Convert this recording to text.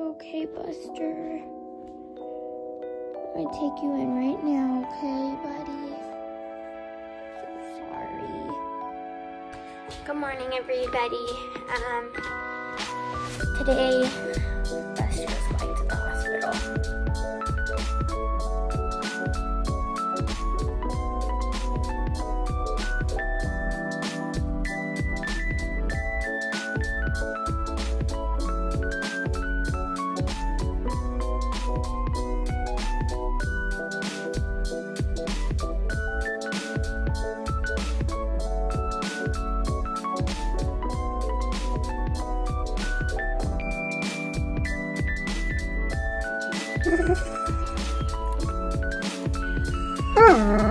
Okay, Buster. I take you in right now, okay, buddy? So sorry. Good morning, everybody. Um, today, Hmm.